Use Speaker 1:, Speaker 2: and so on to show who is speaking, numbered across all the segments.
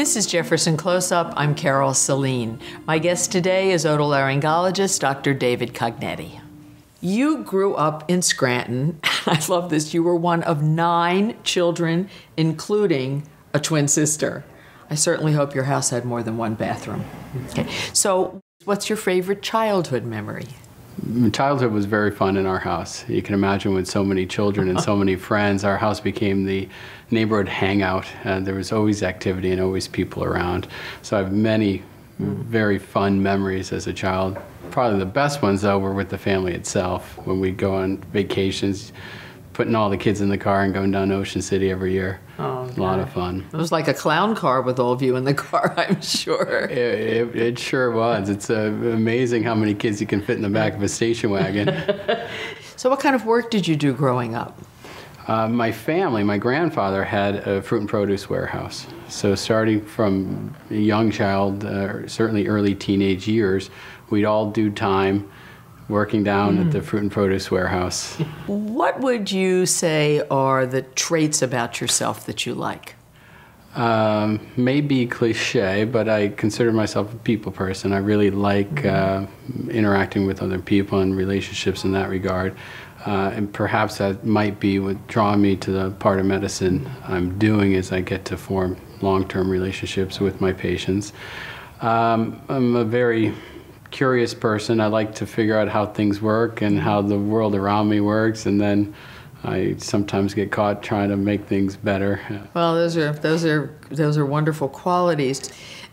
Speaker 1: This is Jefferson Close Up. I'm Carol Saline. My guest today is otolaryngologist Dr. David Cognetti. You grew up in Scranton. I love this. You were one of nine children, including a twin sister. I certainly hope your house had more than one bathroom. Okay. So, what's your favorite childhood memory?
Speaker 2: Childhood was very fun in our house. You can imagine with so many children and so many friends, our house became the neighborhood hangout. and there was always activity and always people around. So I have many very fun memories as a child. Probably the best ones, though, were with the family itself when we'd go on vacations putting all the kids in the car and going down to Ocean City every year. Oh, a lot of fun.
Speaker 1: It was like a clown car with all of you in the car, I'm sure.
Speaker 2: It, it, it sure was. It's uh, amazing how many kids you can fit in the back of a station wagon.
Speaker 1: so, what kind of work did you do growing up?
Speaker 2: Uh, my family, my grandfather had a fruit and produce warehouse. So, starting from a young child, uh, certainly early teenage years, we'd all do time working down mm. at the fruit and produce warehouse.
Speaker 1: What would you say are the traits about yourself that you like?
Speaker 2: Um, maybe cliche, but I consider myself a people person. I really like mm. uh, interacting with other people and relationships in that regard. Uh, and perhaps that might be what draws me to the part of medicine I'm doing is I get to form long-term relationships with my patients. Um, I'm a very curious person. I like to figure out how things work and how the world around me works, and then I sometimes get caught trying to make things better.
Speaker 1: Well, those are those are those are wonderful qualities.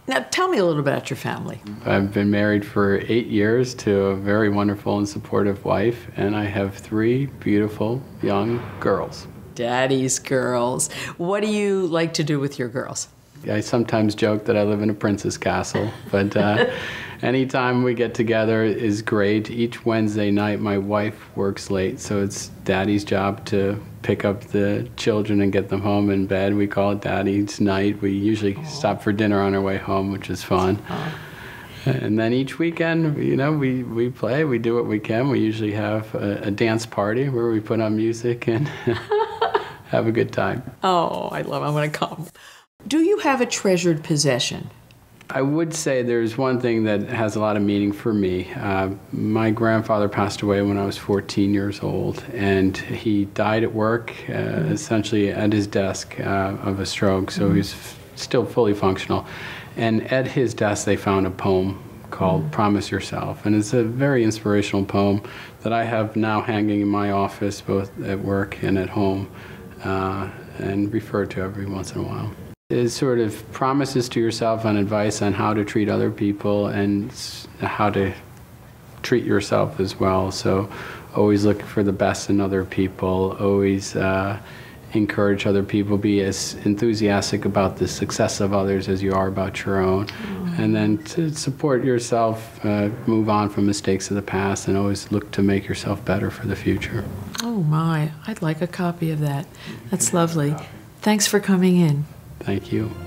Speaker 1: Now, tell me a little about your family.
Speaker 2: I've been married for eight years to a very wonderful and supportive wife, and I have three beautiful young girls.
Speaker 1: Daddy's girls. What do you like to do with your girls?
Speaker 2: I sometimes joke that I live in a princess castle, but uh, anytime we get together is great. Each Wednesday night, my wife works late, so it's daddy's job to pick up the children and get them home in bed. We call it daddy's night. We usually Aww. stop for dinner on our way home, which is fun. Aww. And then each weekend, you know, we, we play, we do what we can. We usually have a, a dance party where we put on music and have a good time.
Speaker 1: Oh, I love it. I'm going to come. Do you have a treasured possession?
Speaker 2: I would say there's one thing that has a lot of meaning for me. Uh, my grandfather passed away when I was 14 years old, and he died at work, uh, mm-hmm. essentially at his desk uh, of a stroke, so mm-hmm. he's f- still fully functional. And at his desk, they found a poem called mm-hmm. Promise Yourself, and it's a very inspirational poem that I have now hanging in my office, both at work and at home, uh, and refer to every once in a while is sort of promises to yourself and advice on how to treat other people and how to treat yourself as well. So always look for the best in other people, always uh, encourage other people, be as enthusiastic about the success of others as you are about your own. Mm. And then to support yourself, uh, move on from mistakes of the past, and always look to make yourself better for the future.
Speaker 1: Oh my, I'd like a copy of that. That's lovely. Thanks for coming in.
Speaker 2: Thank you.